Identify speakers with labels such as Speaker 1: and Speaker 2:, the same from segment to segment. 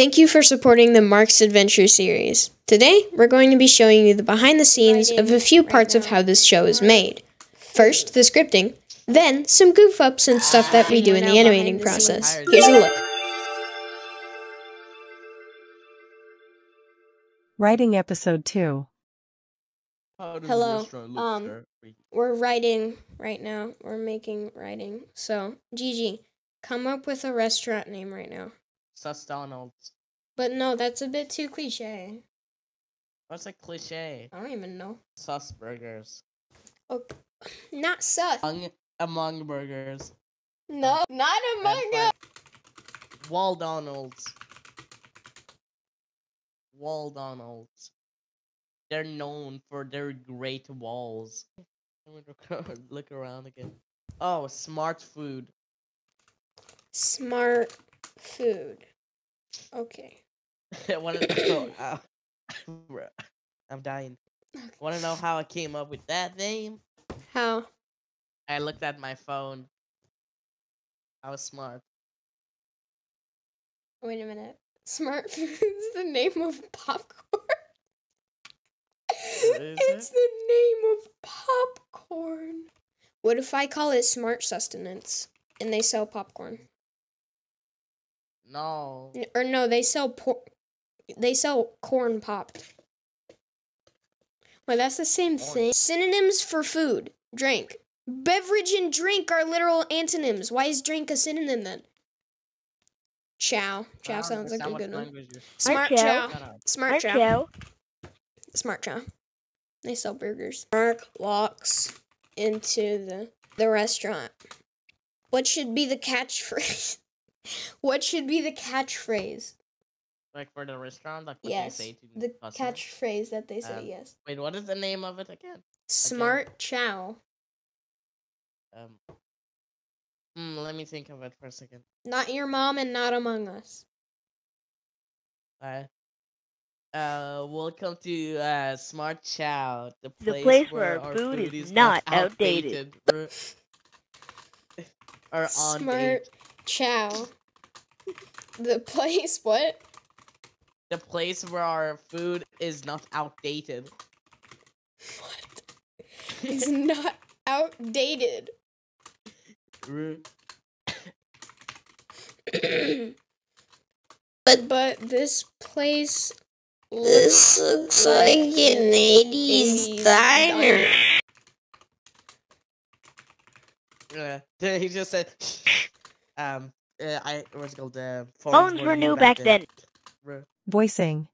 Speaker 1: Thank you for supporting the Mark's Adventure series. Today, we're going to be showing you the behind the scenes of a few parts of how this show is made. First, the scripting, then, some goof ups and stuff that we do in the animating process. Here's a look.
Speaker 2: Writing episode 2.
Speaker 1: Hello,
Speaker 3: a restaurant look,
Speaker 1: um, We're writing right now. We're making writing. So, Gigi, come up with a restaurant name right now.
Speaker 3: Sus Donald's.
Speaker 1: But no, that's a bit too cliche.
Speaker 3: What's a cliche?
Speaker 1: I don't even know.
Speaker 3: Sus burgers.
Speaker 1: Oh, not sus.
Speaker 3: Among, among burgers.
Speaker 1: No, not among us.
Speaker 3: Wall Donald's. Wall Donald's. They're known for their great walls. Me look- Look around again. Oh, smart food.
Speaker 1: Smart food. Okay.
Speaker 3: Wanna know how- I'm dying. Want to know how I came up with that name?
Speaker 1: How?
Speaker 3: I looked at my phone. I was smart.
Speaker 1: Wait a minute. Smart food is the name of popcorn. It's the name of popcorn. What if I call it smart sustenance and they sell popcorn?
Speaker 3: No.
Speaker 1: Or no, they sell por- they sell corn popped. Well, that's the same
Speaker 3: Corn.
Speaker 1: thing. Synonyms for food, drink. Beverage and drink are literal antonyms. Why is drink a synonym then? Chow. Chow
Speaker 3: I
Speaker 1: sounds like a good one. Smart
Speaker 4: chow.
Speaker 1: chow. Smart chow.
Speaker 4: Joe.
Speaker 1: Smart chow. They sell burgers. Mark walks into the the restaurant. What should be the catchphrase? What should be the catchphrase?
Speaker 3: Like for the restaurant, like what
Speaker 1: yes,
Speaker 3: they say to
Speaker 1: the
Speaker 3: customers?
Speaker 1: catchphrase that they say.
Speaker 3: Um,
Speaker 1: yes.
Speaker 3: Wait, what is the name of it again?
Speaker 1: Smart chow.
Speaker 3: Um. Hmm, let me think of it for a second.
Speaker 1: Not your mom and not among us.
Speaker 3: Uh, uh, welcome to uh Smart Chow, the
Speaker 4: The
Speaker 3: place,
Speaker 4: place
Speaker 3: where,
Speaker 4: where
Speaker 3: our
Speaker 4: food
Speaker 3: food
Speaker 4: is
Speaker 3: not
Speaker 4: not outdated.
Speaker 3: or, or on
Speaker 1: Smart chow. The place what?
Speaker 3: The place where our food is not outdated.
Speaker 1: What? Is not outdated.
Speaker 3: R-
Speaker 1: but but this place this looks like an 80s diner.
Speaker 3: Uh, he just said, um, uh, I what's it called? Uh,
Speaker 4: Phones were new back then.
Speaker 3: R-
Speaker 2: Voicing.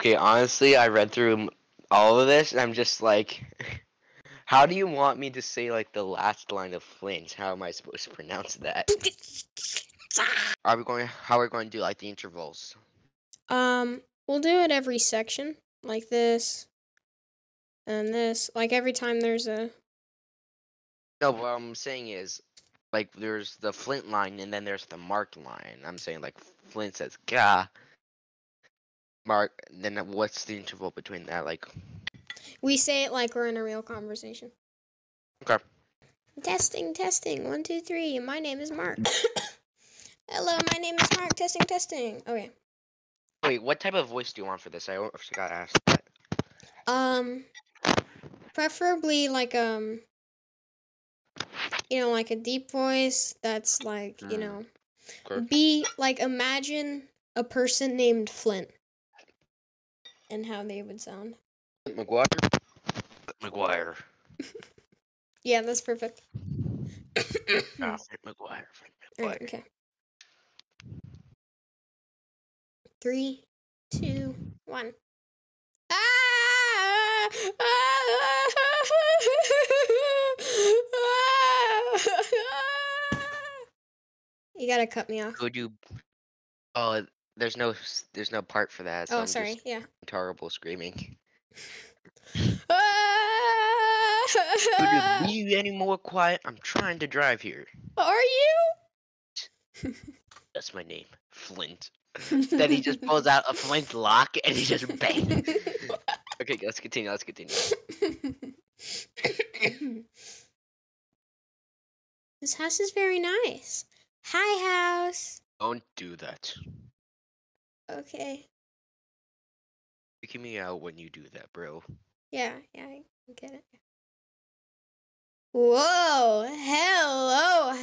Speaker 5: Okay, honestly, I read through all of this and I'm just like, how do you want me to say like the last line of Flint? How am I supposed to pronounce that? Are we going? How are we going to do like the intervals?
Speaker 1: Um, we'll do it every section, like this, and this. Like every time there's a.
Speaker 5: No, what I'm saying is, like, there's the Flint line and then there's the Mark line. I'm saying like Flint says "ga," Mark. Then what's the interval between that? Like,
Speaker 1: We say it like we're in a real conversation.
Speaker 5: okay,
Speaker 1: Testing, testing. One, two, three. My name is Mark. Hello, my name is Mark. Testing, testing. Okay.
Speaker 5: wait, what type of voice do you want for this? I forgot to ask that.
Speaker 1: Um, preferably like um, you know, like a deep voice that's like you
Speaker 5: Mm.
Speaker 1: know,
Speaker 5: Okay.
Speaker 1: be like imagine a person named Flint, and how they would sound.
Speaker 5: McGuire. McGuire.
Speaker 1: Yeah, that's perfect.
Speaker 5: Ah, Flint McGuire. Flint
Speaker 1: Alright,
Speaker 5: McGuire.
Speaker 1: okay. Three, two, one. Ah! You gotta cut me off.
Speaker 5: Could you? Oh, there's no, there's no part for that. So
Speaker 1: Oh,
Speaker 5: I'm
Speaker 1: sorry. Yeah.
Speaker 5: terrible screaming. Could you be any more quiet? I'm trying to drive here.
Speaker 1: Are you?
Speaker 5: That's my name, Flint. then he just pulls out a flint lock and he just bang. okay, let's continue. Let's continue.
Speaker 1: this house is very nice. Hi, house.
Speaker 5: Don't do that.
Speaker 1: Okay.
Speaker 5: Freaking me out when you do that, bro.
Speaker 1: Yeah, yeah, I get it. Whoa! Hello!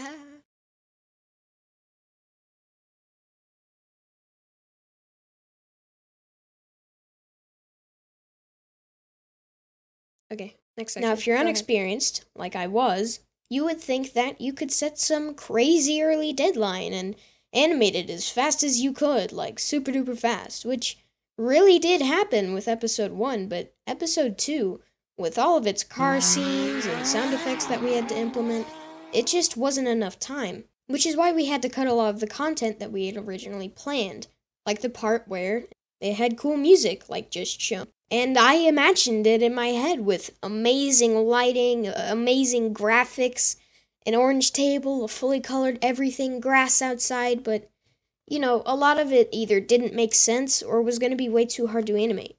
Speaker 1: Okay, next section. Now, if you're
Speaker 4: Go ahead.
Speaker 1: unexperienced, like I was, you would think that you could set some crazy early deadline and animate it as fast as you could, like super duper fast, which really did happen with episode 1, but episode 2, with all of its car scenes and sound effects that we had to implement, it just wasn't enough time. Which is why we had to cut a lot of the content that we had originally planned, like the part where it had cool music, like just shown. And I imagined it in my head with amazing lighting, amazing graphics, an orange table, a fully colored everything, grass outside, but you know, a lot of it either didn't make sense or was going to be way too hard to animate.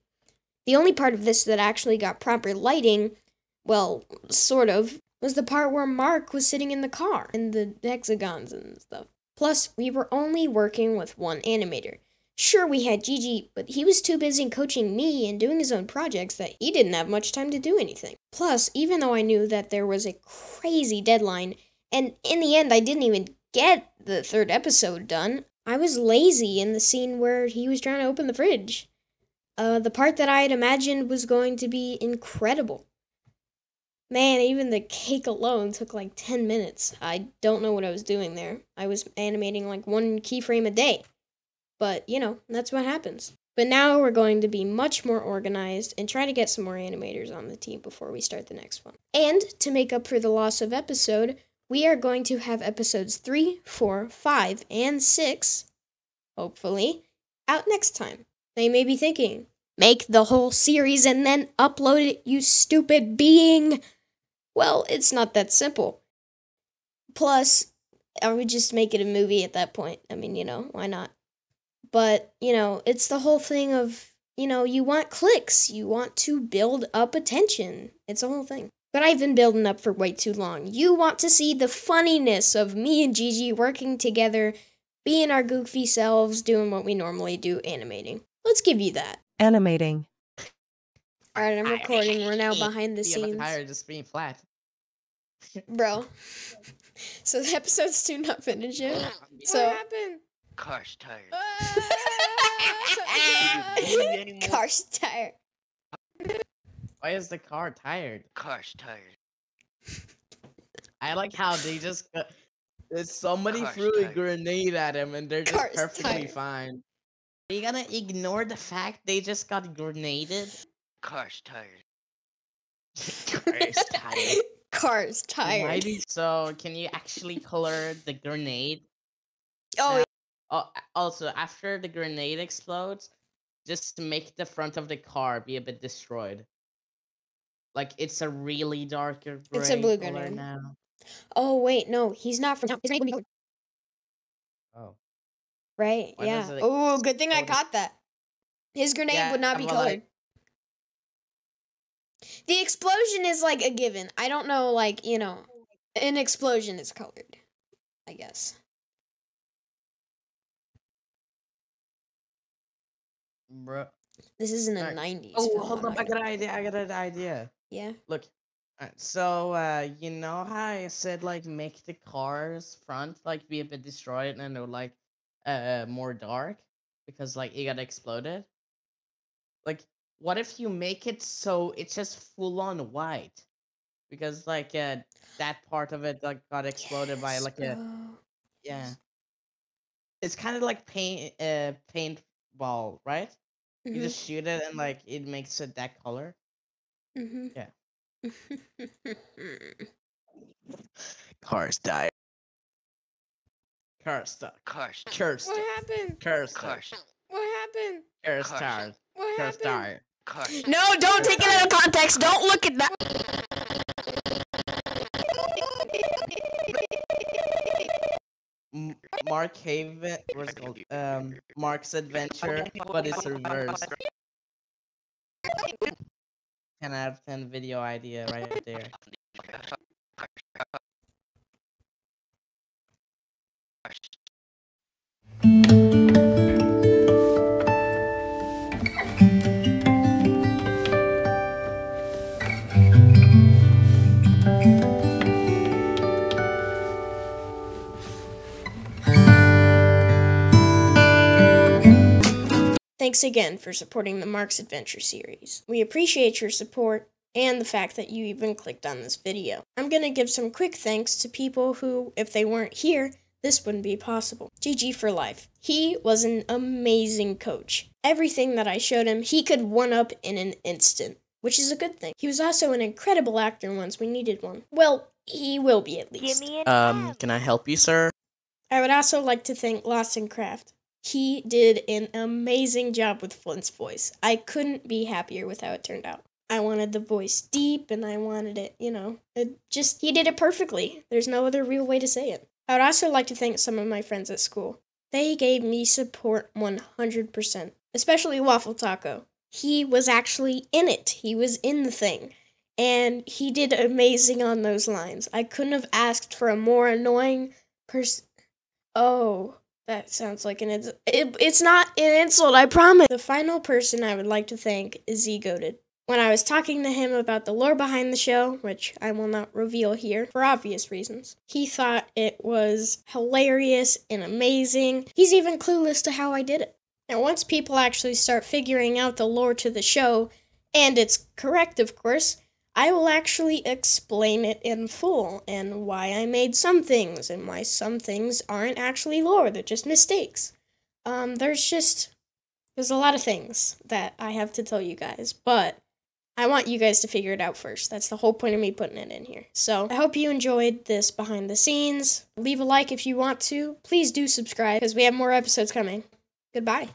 Speaker 1: The only part of this that actually got proper lighting, well, sort of, was the part where Mark was sitting in the car and the hexagons and stuff. Plus, we were only working with one animator. Sure, we had Gigi, but he was too busy coaching me and doing his own projects that he didn't have much time to do anything. Plus, even though I knew that there was a crazy deadline, and in the end I didn't even get the third episode done, I was lazy in the scene where he was trying to open the fridge. Uh, the part that I had imagined was going to be incredible. Man, even the cake alone took like 10 minutes. I don't know what I was doing there. I was animating like one keyframe a day. But, you know, that's what happens. But now we're going to be much more organized and try to get some more animators on the team before we start the next one. And to make up for the loss of episode, we are going to have episodes 3, 4, 5, and 6, hopefully, out next time. Now you may be thinking, make the whole series and then upload it, you stupid being! Well, it's not that simple. Plus, I would just make it a movie at that point. I mean, you know, why not? But, you know, it's the whole thing of, you know, you want clicks, you want to build up attention. It's a whole thing. But I've been building up for way too long. You want to see the funniness of me and Gigi working together, being our goofy selves, doing what we normally do, animating. Let's give you that.
Speaker 2: Animating.
Speaker 1: Alright, I'm recording. We're now behind the
Speaker 3: Yeah,
Speaker 1: scenes.
Speaker 3: but tire just being flat.
Speaker 1: Bro. So the episode's still not finished yet. So
Speaker 4: happened?
Speaker 5: Car's tired.
Speaker 1: Car's tire.
Speaker 3: Why is the car tired?
Speaker 5: Car's tired.
Speaker 3: I like how they just got, uh, somebody
Speaker 5: Car's
Speaker 3: threw a grenade at him and they're just
Speaker 1: Car's
Speaker 3: perfectly
Speaker 1: tired.
Speaker 3: fine. Are you gonna ignore the fact they just got grenaded?
Speaker 5: Car's tired.
Speaker 3: Car's tired.
Speaker 1: Car's tired.
Speaker 3: do- so can you actually color the grenade?
Speaker 1: Oh,
Speaker 3: a- also after the grenade explodes, just make the front of the car be a bit destroyed. Like it's a really darker
Speaker 1: It's a blue grenade.
Speaker 3: now.
Speaker 1: oh wait, no, he's not from. His name would be colored.
Speaker 3: Oh.
Speaker 1: Right?
Speaker 3: Why
Speaker 1: yeah.
Speaker 3: it
Speaker 1: Oh, good thing I caught that. His grenade
Speaker 3: Yeah,
Speaker 1: would not be
Speaker 3: well, I-
Speaker 1: colored. The explosion is like a given. I don't know, like you know, an explosion is colored. I guess.
Speaker 3: Bro.
Speaker 1: This isn't a
Speaker 3: Alright.
Speaker 1: '90s.
Speaker 3: Oh, hold
Speaker 1: I'm
Speaker 3: up! I got an idea. I got an idea.
Speaker 1: Yeah.
Speaker 3: Look. alright, So, uh, you know how I said like make the car's front like be a bit destroyed and they're like uh more dark because like it got exploded. Like, what if you make it so it's just full on white? Because like uh that part of it like got exploded by
Speaker 1: Yes,
Speaker 3: like a yeah. It's kind of like paint uh paintball, right? You
Speaker 1: Mhm,
Speaker 3: just shoot it and like it makes it that color.
Speaker 1: mhm.
Speaker 3: Yeah. Cars die. Stuck.
Speaker 5: Car's
Speaker 3: Car stuck.
Speaker 4: happened?
Speaker 3: Stuck.
Speaker 5: Car's
Speaker 4: What happened?
Speaker 5: Cars.
Speaker 3: tired.
Speaker 4: What
Speaker 3: tired.
Speaker 5: Car's
Speaker 1: No, don't take it out of context. Don't look at that.
Speaker 3: Mark Haven. What's called? Um, Mark's Adventure, but it's reversed. 10 out of 10 video idea right there.
Speaker 1: Thanks again for supporting the Mark's Adventure series. We appreciate your support and the fact that you even clicked on this video. I'm going to give some quick thanks to people who, if they weren't here, this wouldn't be possible. GG for life. He was an amazing coach. Everything that I showed him, he could one up in an instant, which is a good thing. He was also an incredible actor once we needed one. Well, he will be at
Speaker 4: Give
Speaker 1: least.
Speaker 4: me an
Speaker 3: Um,
Speaker 4: F.
Speaker 3: can I help you, sir?
Speaker 1: I would also like to thank Lawson Craft. He did an amazing job with Flint's voice. I couldn't be happier with how it turned out. I wanted the voice deep and I wanted it, you know, it just, he did it perfectly. There's no other real way to say it. I would also like to thank some of my friends at school. They gave me support 100%, especially Waffle Taco. He was actually in it, he was in the thing. And he did amazing on those lines. I couldn't have asked for a more annoying person. Oh, that sounds like an insult. It, it's not an insult, I promise. The final person I would like to thank is Z Goated. When I was talking to him about the lore behind the show, which I will not reveal here for obvious reasons, he thought it was hilarious and amazing. He's even clueless to how I did it. Now, once people actually start figuring out the lore to the show, and it's correct, of course, I will actually explain it in full and why I made some things and why some things aren't actually lore, they're just mistakes. Um, there's just there's a lot of things that I have to tell you guys, but I want you guys to figure it out first. That's the whole point of me putting it in here. So I hope you enjoyed this behind the scenes. Leave a like if you want to. Please do subscribe because we have more episodes coming. Goodbye.